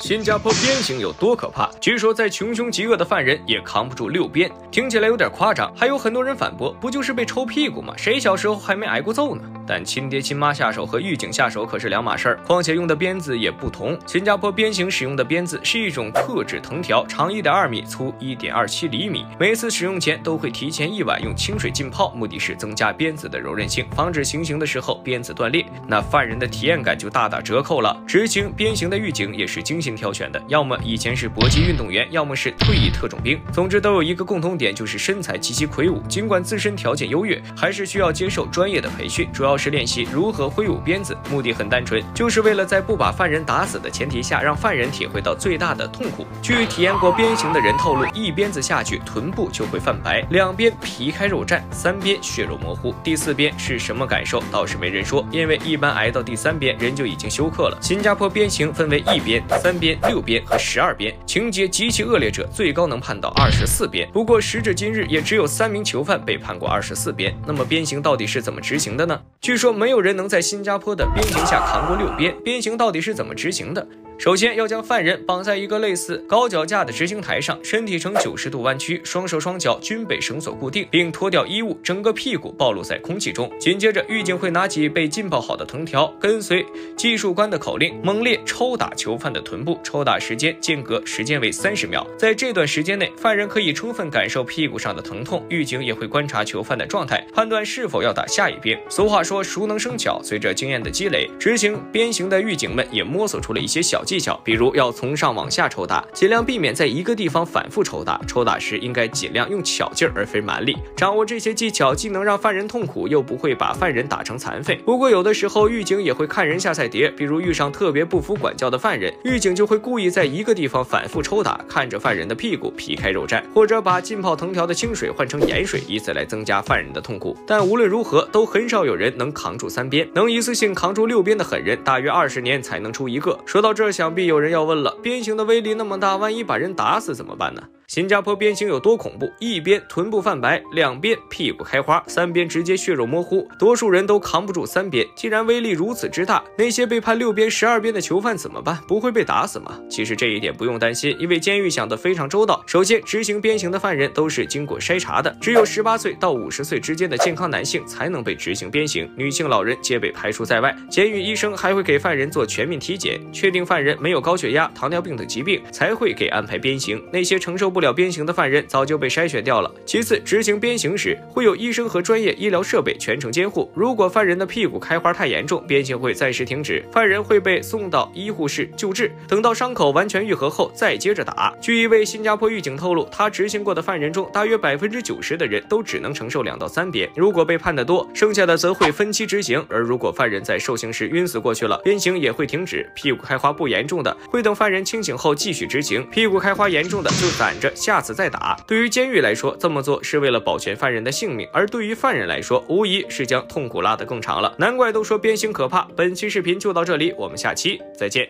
新加坡鞭刑有多可怕？据说再穷凶极恶的犯人也扛不住六鞭，听起来有点夸张。还有很多人反驳，不就是被抽屁股吗？谁小时候还没挨过揍呢？但亲爹亲妈下手和狱警下手可是两码事儿，况且用的鞭子也不同。新加坡鞭刑使用的鞭子是一种特制藤条，长一点二米，粗一点二七厘米。每次使用前都会提前一晚用清水浸泡，目的是增加鞭子的柔韧性，防止行刑的时候鞭子断裂。那犯人的体验感就大打折扣了。执行鞭刑的狱警也是精心挑选的，要么以前是搏击运动员，要么是退役特种兵。总之都有一个共同点，就是身材极其魁梧。尽管自身条件优越，还是需要接受专业的培训，主要。是练习如何挥舞鞭子，目的很单纯，就是为了在不把犯人打死的前提下，让犯人体会到最大的痛苦。据体验过鞭刑的人透露，一鞭子下去，臀部就会泛白；两边皮开肉绽；三边血肉模糊；第四边是什么感受，倒是没人说，因为一般挨到第三边，人就已经休克了。新加坡鞭刑分为一鞭、三鞭、六鞭和十二鞭，情节极其恶劣者，最高能判到二十四鞭。不过时至今日，也只有三名囚犯被判过二十四鞭。那么鞭刑到底是怎么执行的呢？据说没有人能在新加坡的鞭刑下扛过六鞭，鞭刑到底是怎么执行的？首先要将犯人绑在一个类似高脚架的执行台上，身体呈九十度弯曲，双手双脚均被绳索固定，并脱掉衣物，整个屁股暴露在空气中。紧接着，狱警会拿起被浸泡好的藤条，跟随技术官的口令，猛烈抽打囚犯的臀部。抽打时间间隔时间为三十秒，在这段时间内，犯人可以充分感受屁股上的疼痛。狱警也会观察囚犯的状态，判断是否要打下一鞭。俗话说，熟能生巧。随着经验的积累，执行鞭刑的狱警们也摸索出了一些小。技巧，比如要从上往下抽打，尽量避免在一个地方反复抽打。抽打时应该尽量用巧劲，而非蛮力。掌握这些技巧，既能让犯人痛苦，又不会把犯人打成残废。不过有的时候，狱警也会看人下菜碟，比如遇上特别不服管教的犯人，狱警就会故意在一个地方反复抽打，看着犯人的屁股皮开肉绽，或者把浸泡藤条的清水换成盐水，以此来增加犯人的痛苦。但无论如何，都很少有人能扛住三鞭，能一次性扛住六鞭的狠人，大约二十年才能出一个。说到这。想必有人要问了，鞭刑的威力那么大，万一把人打死怎么办呢？新加坡鞭刑有多恐怖？一边臀部泛白，两边屁股开花，三边直接血肉模糊。多数人都扛不住三鞭。既然威力如此之大，那些被判六鞭、十二鞭的囚犯怎么办？不会被打死吗？其实这一点不用担心，因为监狱想得非常周到。首先，执行鞭刑的犯人都是经过筛查的，只有十八岁到五十岁之间的健康男性才能被执行鞭刑，女性、老人皆被排除在外。监狱医生还会给犯人做全面体检，确定犯人没有高血压、糖尿病等疾病，才会给安排鞭刑。那些承受不不了鞭刑的犯人早就被筛选掉了。其次，执行鞭刑时会有医生和专业医疗设备全程监护。如果犯人的屁股开花太严重，鞭刑会暂时停止，犯人会被送到医护室救治，等到伤口完全愈合后再接着打。据一位新加坡狱警透露，他执行过的犯人中，大约百分之九十的人都只能承受两到三鞭。如果被判得多，剩下的则会分期执行。而如果犯人在受刑时晕死过去了，鞭刑也会停止。屁股开花不严重的，会等犯人清醒后继续执行；屁股开花严重的，就攒着下次再打。对于监狱来说，这么做是为了保全犯人的性命；而对于犯人来说，无疑是将痛苦拉得更长了。难怪都说鞭刑可怕。本期视频就到这里，我们下期再见。